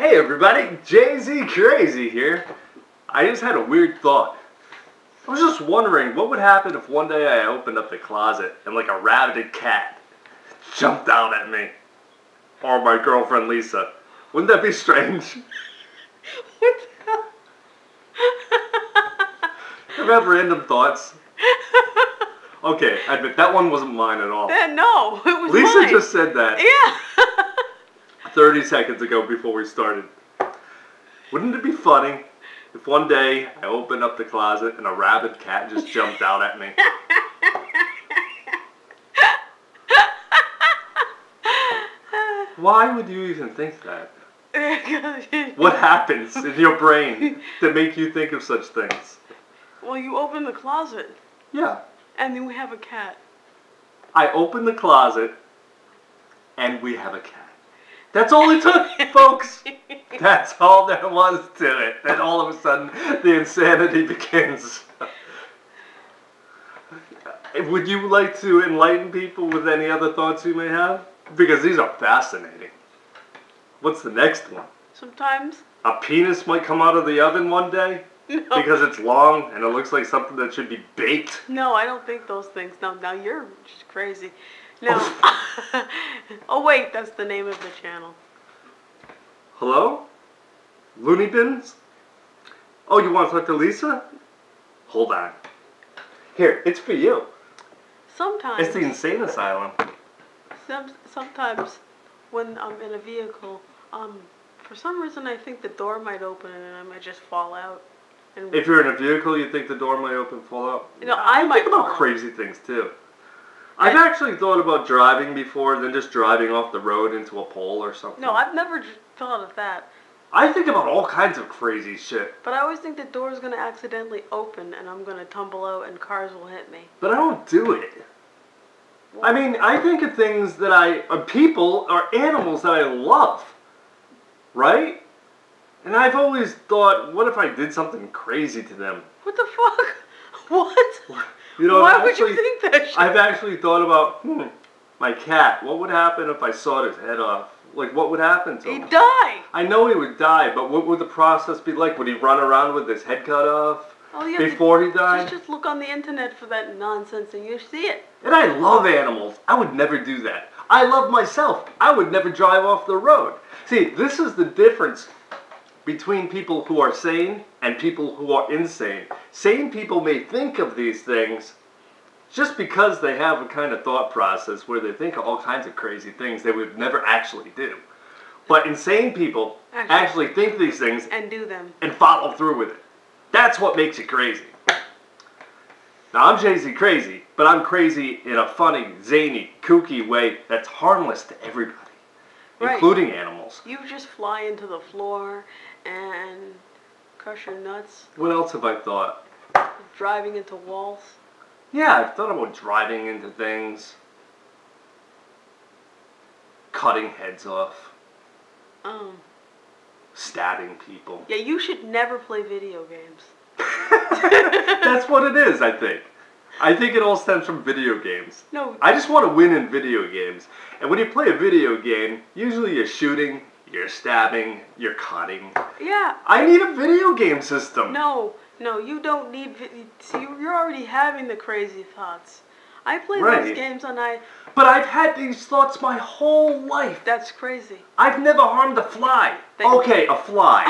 Hey everybody, JZ Crazy here. I just had a weird thought. I was just wondering what would happen if one day I opened up the closet and like a rabid cat jumped out at me. Or my girlfriend Lisa. Wouldn't that be strange? What the hell? Have you have random thoughts? Okay, I admit that one wasn't mine at all. Uh, no, it was Lisa mine. just said that Yeah. 30 seconds ago before we started. Wouldn't it be funny if one day I opened up the closet and a rabid cat just jumped out at me? Why would you even think that? What happens in your brain to make you think of such things? Well, you open the closet, Yeah. and then we have a cat. I open the closet and we have a cat. That's all it took, folks. That's all there was to it. Then all of a sudden, the insanity begins. Would you like to enlighten people with any other thoughts you may have? Because these are fascinating. What's the next one? Sometimes. A penis might come out of the oven one day No. because it's long and it looks like something that should be baked. No, I don't think those things. No, now you're just crazy. No. oh wait, that's the name of the channel. Hello? Looney Bins? Oh, you want to talk to Lisa? Hold on. Here, it's for you. Sometimes. It's the insane asylum. Some, sometimes when I'm in a vehicle, um, for some reason I think the door might open and I might just fall out. And If you're in a vehicle, you think the door might open, fall out. You know, I might think about crazy things too. I've actually thought about driving before, then just driving off the road into a pole or something. no, I've never thought of that. I think about all kinds of crazy shit, But I always think the door's gonna accidentally open and I'm gonna tumble out and cars will hit me. but I don't do it. I mean, I think of things that I, uh, people or animals that I love, right? And I've always thought, what if I did something crazy to them? What the fuck? What? You know, Why I've would you think that shit? I've actually thought about hmm, my cat. What would happen if I sawed his head off? Like, what would happen to him? He'd die. I know he would die, but what would the process be like? Would he run around with his head cut off have to- before he died? Just, just look on the internet for that nonsense and you see it. And I love animals. I would never do that. I love myself. I would never drive off the road. See, this is the difference between people who are sane and people who are insane. Sane people may think of these things just because they have a kind of thought process where they think of all kinds of crazy things they would never actually do. But insane people Actually- actually think these things And do them. and follow through with it. That's what makes it crazy. Now I'm JZ crazy, but I'm crazy in a funny, zany, kooky way that's harmless to everybody, Right. including animals. You just fly into the floor and crush your nuts, What else have I thought? driving into walls. Yeah, I've thought about driving into things, cutting heads off, Um, stabbing people. yeah, you should never play video games. That's what it is, I think. I think it all stems from video games. No, I just want to win in video games. And when you play a video game, usually you're shooting, you're stabbing, you're cutting. yeah, I need a video game system. no, no, you don't need. See, you're already having the crazy thoughts. I play Right. those games and I. But I've had these thoughts my whole life. That's crazy. I've never harmed a fly. They- Okay, a fly.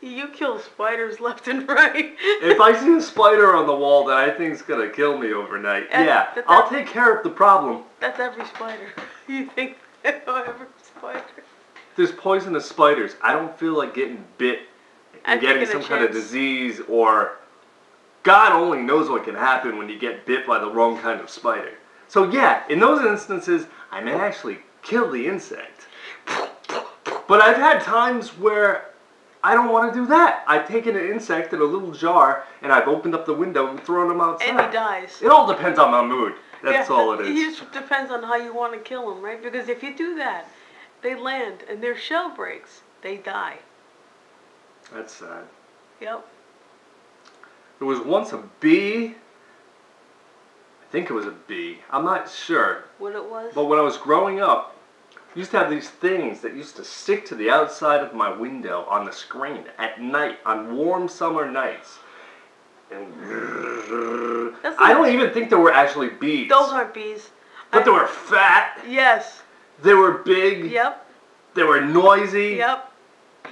you kill spiders left and right. if I see a spider on the wall that I think think's gonna kill me overnight, And yeah, I'll take care of the problem. That's every spider. You think every spider? There's poisonous spiders. I don't feel like getting bit I'm and getting some kind of disease or God only knows what can happen when you get bit by the wrong kind of spider. So yeah, in those instances, I may actually kill the insect. But I've had times where I don't want to do that. I've taken an insect in a little jar and I've opened up the window and thrown him outside. And he dies. It all depends on my mood. That's Yeah, all it is. it just depends on how you want to kill him, right? Because if you do that, they land and their shell breaks. They die. That's sad. Yep. There was once a bee. I think it was a bee. I'm not sure. What it was? But when I was growing up, used to have these things that used to stick to the outside of my window on the screen at night on warm summer nights. And I don't even think there were actually bees. Those aren't bees. but I- they were fat, Yes. They were big, Yep. they were noisy, Yep.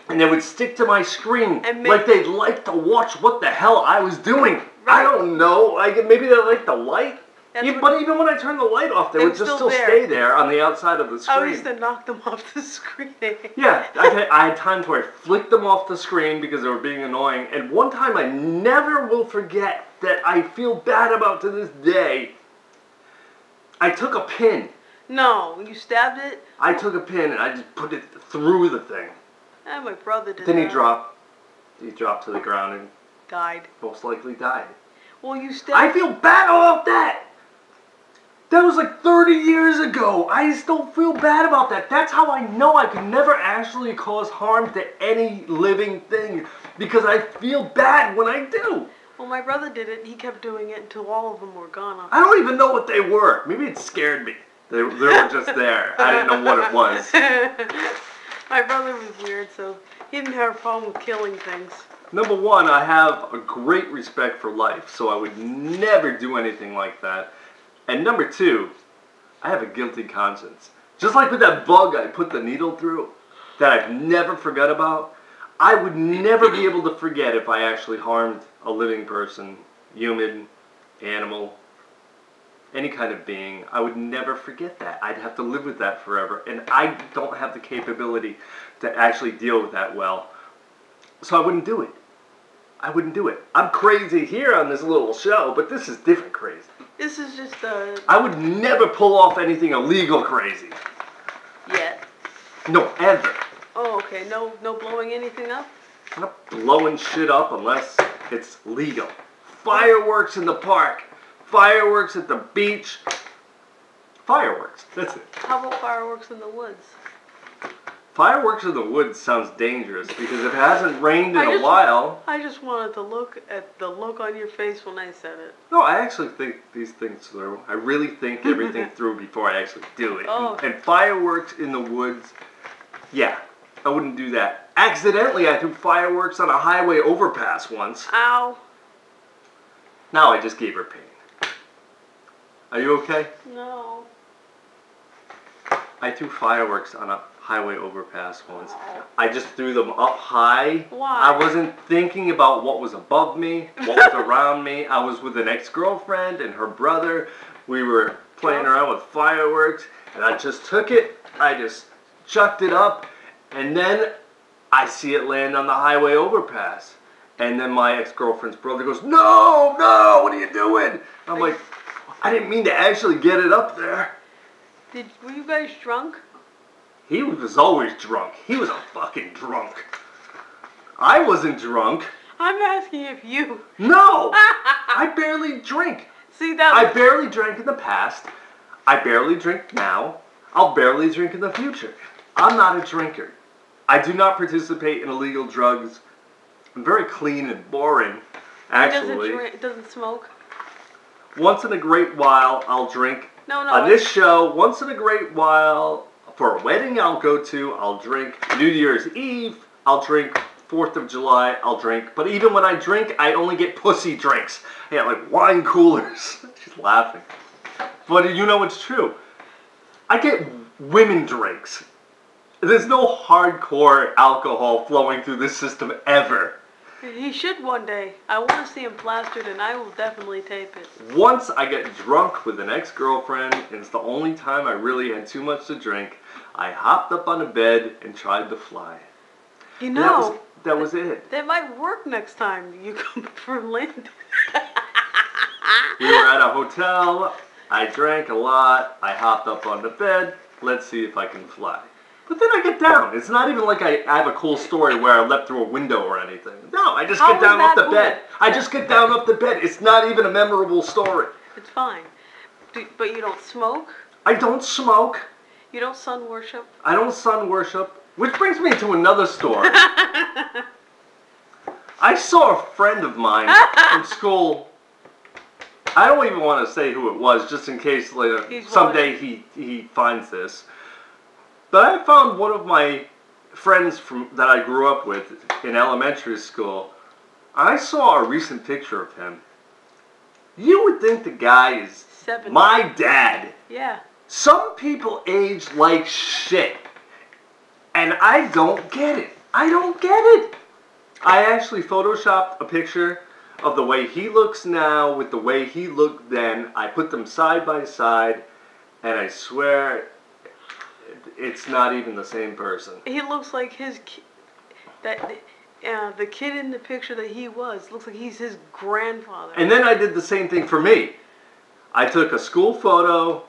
and they would stick to my screen And make- like they'd like to watch what the hell I was doing. I don't know. Like maybe they like the light. What- but even when I turned the light off, they, They would just still still stay there on the outside of the screen. I used to knock them off the screen. Yeah, I had, I had times where I flicked them off the screen because they were being annoying. And one time I never will forget that I feel bad about to this day. I took a pin. No, you stabbed it. I took a pin and I just put it through the thing. Eh, my brother did Then he that. dropped. He dropped to the ground and Died. most likely died. Well, you stabbed... I feel bad about that. That was like 30 years ago. I just don't feel bad about that. That's how I know I could never actually cause harm to any living thing because I feel bad when I do. Well, my brother did it. and He kept doing it until all of them were gone. I don't even know what they were. Maybe it scared me. They, they were just there. I didn't know what it was. my brother was weird, so he didn't have a problem with killing things. Number one, I have a great respect for life, so I would never do anything like that. And number two, I have a guilty conscience. Just like with that bug I put the needle through that I've never forgot about, I would never be able to forget if I actually harmed a living person, human, animal, any kind of being. I would never forget that. I'd have to live with that forever. And I don't have the capability to actually deal with that well. So I wouldn't do it. I wouldn't do it. I'm crazy here on this little show, but this is different crazy. This is just uh I would never pull off anything illegal crazy. yet. No, ever. Oh, okay. No, no blowing anything up. I'm not blowing shit up unless it's legal. Fireworks in the park. Fireworks at the beach. Fireworks. That's it. How about fireworks in the woods? Fireworks in the woods sounds dangerous because it hasn't rained in I a just- while. I just wanted to look at the look on your face when I said it. No, I actually think these things through. I really think everything through before I actually do it. Oh. And fireworks in the woods, yeah, I wouldn't do that. Accidentally, I threw fireworks on a highway overpass once. Ow. Now I just gave her pain. Are you okay? No. I threw fireworks on a highway overpass once. I just threw them up high. Why? I wasn't thinking about what was above me, what was around me. I was with an ex-girlfriend and her brother. We were playing around with fireworks, and I just took it. I just chucked it up, and then I see it land on the highway overpass. And then my ex-girlfriend's brother goes, "No, no! What are you doing?" I'm like, "I didn't mean to actually get it up there." Did were you guys drunk? He was always drunk. He was a fucking drunk. I wasn't drunk. I'm asking if you. No! I barely drink. See that? I barely drank in the past. I barely drink now. I'll barely drink in the future. I'm not a drinker. I do not participate in illegal drugs. I'm very clean and boring, Actually. doesn't drink, doesn't smoke. Once in a great while, I'll drink. No, no. On this show, once in a great while, for a wedding I'll go to, I'll drink. New Year's Eve, I'll drink. Fourth of July, I'll drink. But even when I drink, I only get pussy drinks. Yeah, like wine coolers. She's laughing. But you know it's true. I get women drinks. There's no hardcore alcohol flowing through this system ever. He should one day. I want to see him plastered, and I will definitely tape it. Once I got drunk with an ex-girlfriend, and it's the only time I really had too much to drink. I hopped up on a bed and tried to fly. You And that was know, that was it. that might work next time you come from land. We were at a hotel. I drank a lot. I hopped up on the bed. Let's see if I can fly. But then I get down. It's not even like I, I have a cool story where I leapt through a window or anything. No, I just How get down off the bed. I just get down off the bed. It's not even a memorable story. It's fine. Do, but you don't smoke. I don't smoke. You don't sun worship. I don't sun worship. Which brings me to another story. I saw a friend of mine from school. I don't even want to say who it was, just in case later He's someday he he finds this. But I found one of my friends from that I grew up with in elementary school. I saw a recent picture of him. You would think the guy is Seven. my dad. Yeah. Some people age like shit. And I don't get it. I don't get it. I actually photoshopped a picture of the way he looks now with the way he looked then. I put them side by side, and I swear it's not even the same person. He looks like his ki- that uh, the kid in the picture that he was looks like he's his grandfather. And then I did the same thing for me. I took a school photo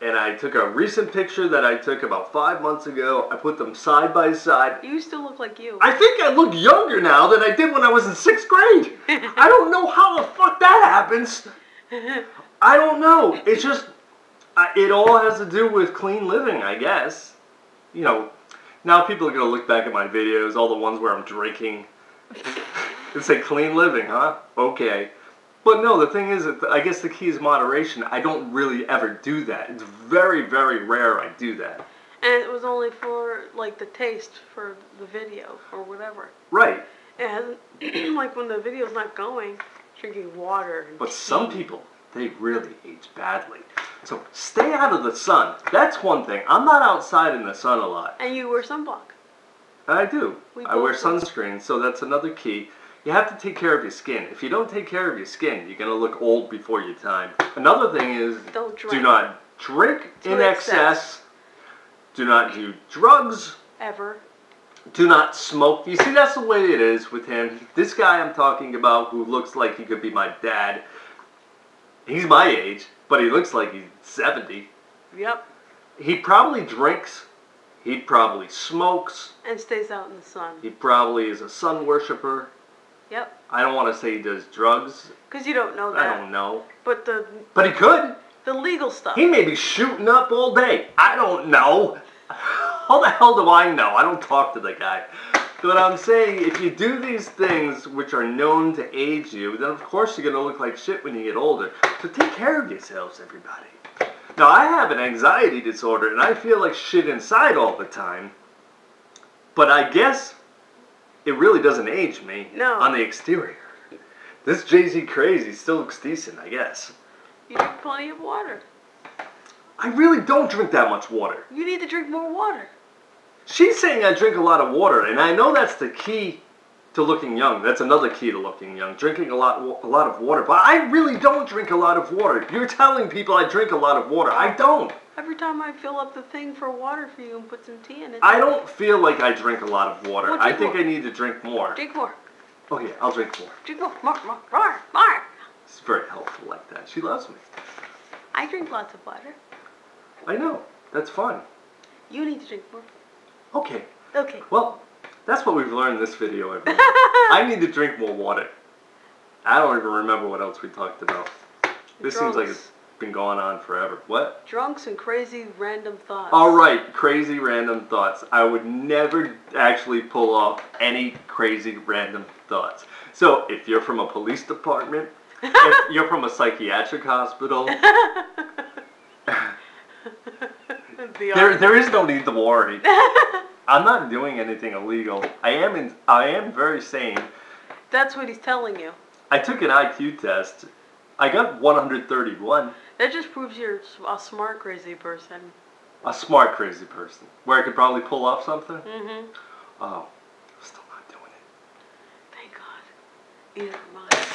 and I took a recent picture that I took about five months ago. I put them side by side. you still look like you. I think I look younger now than I did when I was in sixth grade. I don't know how the fuck that happens. I don't know. It's just, it all has to do with clean living, I guess. You know, now people are going to look back at my videos, all the ones where I'm drinking, and say, clean living, huh? Okay. But no, the thing is, that I guess the key is moderation. I don't really ever do that. It's very, very rare I do that. and it was only for like the taste for the video or whatever. Right. And, like when the video's not going, drinking water. But some people, they really age badly. So stay out of the sun. That's one thing. I'm not outside in the sun a lot. And you wear sunblock. I do. We I wear sunscreen, so that's another key. You have to take care of your skin. If you don't take care of your skin, you're going to look old before your time. Another thing is Don't do not drink To in excess. excess. Do not do drugs. Ever. Do not smoke. You see, that's the way it is with him. This guy I'm talking about, who looks like he could be my dad, he's my age, but he looks like he's 70. Yep. He probably drinks. He probably smokes. And stays out in the sun. He probably is a sun worshiper. Yep. I don't want to say he does drugs. Because you don't know that. I don't know. But the But he could. the legal stuff. He may be shooting up all day. I don't know. How the hell do I know? I don't talk to the guy. But I'm saying, if you do these things which are known to age you, then of course you're going to look like shit when you get older. So take care of yourselves, everybody. Now, I have an anxiety disorder, and I feel like shit inside all the time. But I guess it really doesn't age me No. on the exterior. This JZ crazy still looks decent, I guess. You drink plenty of water. I really don't drink that much water. You need to drink more water. She's saying I drink a lot of water, and I know that's the key to looking young. That's another key to looking young, drinking a lot, a lot of water. But I really don't drink a lot of water. You're telling people I drink a lot of water. I don't. Every time I fill up the thing for water for you and put some tea in it. I don't feel like I drink a lot of water. Well, I think more. I need to drink more. Drink more. Okay, I'll drink more. Drink more. More. More. More. More. It's very helpful like that. She loves me. I drink lots of water. I know. That's fun. You need to drink more. Okay. Okay. Well, that's what we've learned in this video, everyone. I need to drink more water. I don't even remember what else we talked about. This seems like it's been going on forever. What? Drunks and crazy random thoughts. All right, crazy random thoughts. I would never actually pull off any crazy random thoughts. So, if you're from a police department, if you're from a psychiatric hospital, The there, there is no need to worry. I'm not doing anything illegal. I am in, I am very sane. That's what he's telling you. I took an IQ test. I got 131. That just proves you're a smart crazy person. A smart crazy person. Where I could probably pull off something. Mm-hmm. Oh, still not doing it. Thank God. Either am I.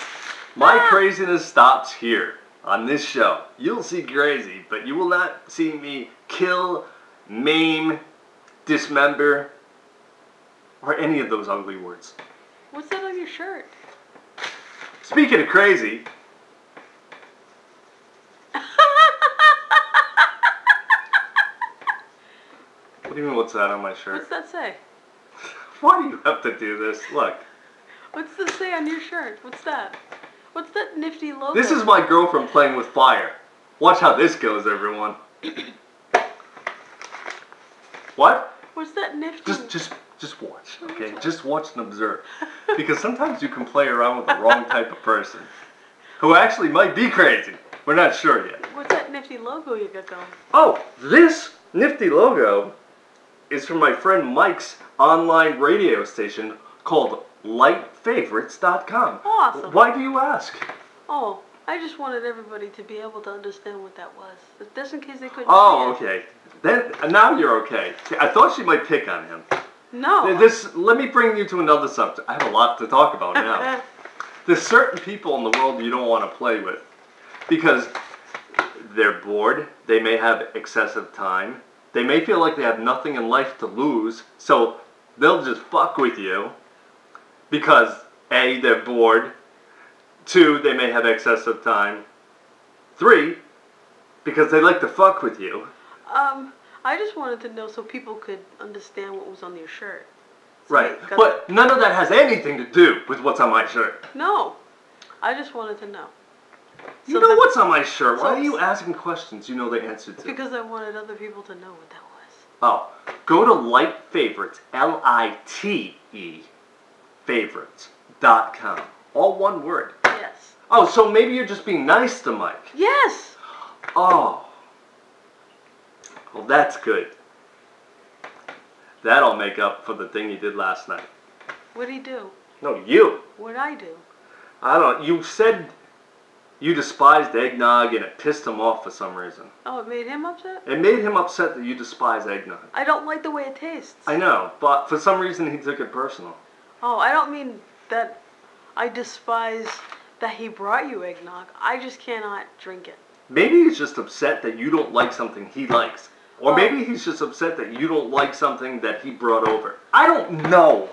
My Ah! craziness stops here on this show. You'll see crazy, but you will not see me kill, maim, dismember, or any of those ugly words. What's that on your shirt? Speaking of crazy, what do you mean what's that on my shirt? What's that say? Why do you have to do this? Look, What's this say on your shirt? What's that? What's that nifty logo? this is my girlfriend playing with fire. Watch how this goes, everyone. what? What's that nifty? Just, just, just watch, okay? Just watch and observe, because sometimes you can play around with the wrong type of person, who actually might be crazy. We're not sure yet. What's that nifty logo you got going? Oh, this nifty logo is from my friend Mike's online radio station called litefavorites.com. Awesome. Why do you ask? Oh, I just wanted everybody to be able to understand what that was. Just in case they couldn't Oh, okay. Then uh, now you're okay. See, I thought she might pick on him. No. This let me bring you to another subject. I have a lot to talk about now. There's certain people in the world you don't want to play with because they're bored, they may have excessive time, they may feel like they have nothing in life to lose, so they'll just fuck with you because A, they're bored, two, they may have excessive time, three, because they like to fuck with you. um, I just wanted to know so people could understand what was on your shirt. So Right. But none of that has anything to do with what's on my shirt. No. I just wanted to know. You So know what's on my shirt. Why are you asking questions you know the answer to? Because I wanted other people to know what that was. Oh, go to Lite Favorites, L I T E, favorites.com. All one word. Yes. Oh, so maybe you're just being nice to Mike. Yes. Oh. Well, that's good. That'll make up for the thing you did last night. What'd he do? No, you. What'd I do? I don't. You said you despised eggnog and it pissed him off for some reason. Oh, it made him upset? It made him upset that you despise eggnog. I don't like the way it tastes. I know, but for some reason he took it personal. Oh, I don't mean that I despise that he brought you eggnog. I just cannot drink it. Maybe he's just upset that you don't like something he likes. Or maybe he's just upset that you don't like something that he brought over. I don't know.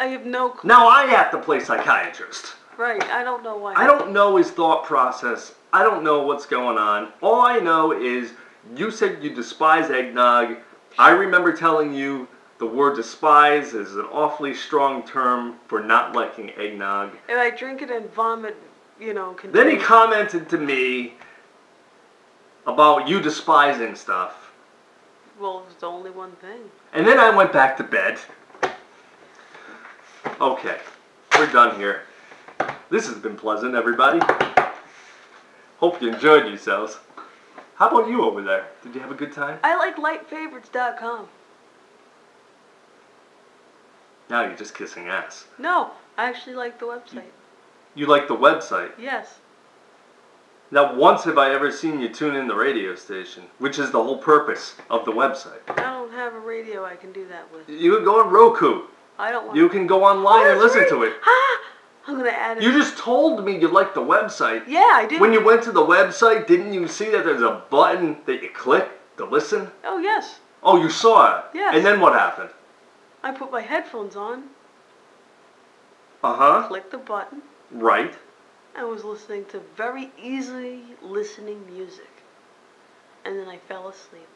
I have no clue. Now I have to play psychiatrist. Right, I don't know why. I don't know his thought process. I don't know what's going on. All I know is you said you despise eggnog. I remember telling you the word despise is an awfully strong term for not liking eggnog. And I drink it and vomit, you know, Then he commented to me about you despising stuff. Well, it's the only one thing. And then I went back to bed. Okay, we're done here. This has been pleasant, everybody. Hope you enjoyed yourselves. How about you over there? Did you have a good time? I like litefavorites.com. Now you're just kissing ass. No, I actually like the website. You like the website. Yes. Now, once have I ever seen you tune in the radio station, which is the whole purpose of the website. I don't have a radio I can do that with. You can go on Roku. I don't want You can go online and Oh, listen to it. Ah! I'm gonna add it. You just told me you liked the website. yeah, I did. When you went to the website, didn't you see that there's a button that you click to listen? Oh yes, Oh, you saw it. Yes. And then what happened? I put my headphones on, Uh huh. clicked the button, Right. I was listening to very easy listening music. And then I fell asleep.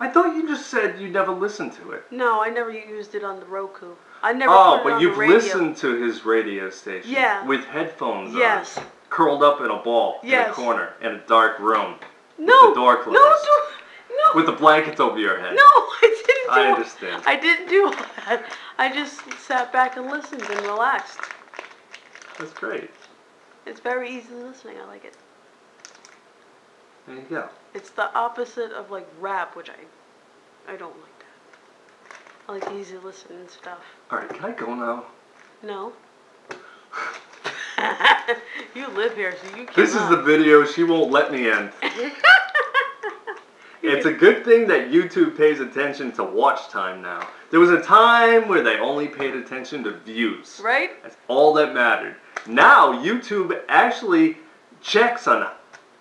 I thought you just said you never listened to it. No, I never used it on the Roku. I never Oh, but you've listened to his radio station. Yeah. With headphones Yes. on. Curled up in a ball in a corner in a dark room. No. the door No, closed. do, no. With the blankets over your head. no, I do I understand. I didn't do all that. I just sat back and listened and relaxed. That's great. It's very easy listening. I like it. There you go. It's the opposite of like rap, which I I don't like that. I like easy listening stuff. Alright, can I go now? No. you live here, so you. This is the video she won't let me end. It's a good thing that YouTube pays attention to watch time now. There was a time where they only paid attention to views. right. That's all that mattered. Now YouTube actually checks on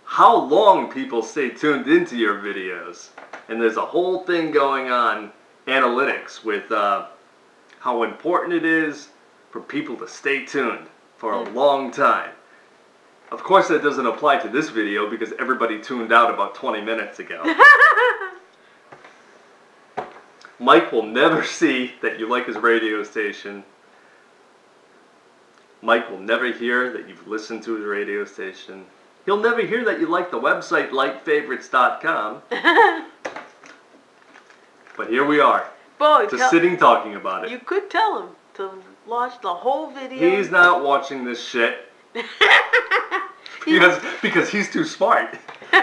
how long people stay tuned into your videos. And there's a whole thing going on, analytics, with uh, how important it is for people to stay tuned for a Hmm. long time. Of course, that doesn't apply to this video because everybody tuned out about 20 minutes ago. Mike will never see that you like his radio station. Mike will never hear that you've listened to his radio station. He'll never hear that you like the website litefavorites.com. But here we are, Boy, just sitting talking about it. you could tell him to watch the whole video. He's not watching this shit because, because he's too smart.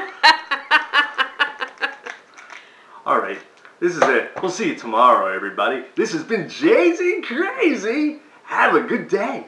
All right, this is it. We'll see you tomorrow, everybody. This has been JZ Crazy. Have a good day.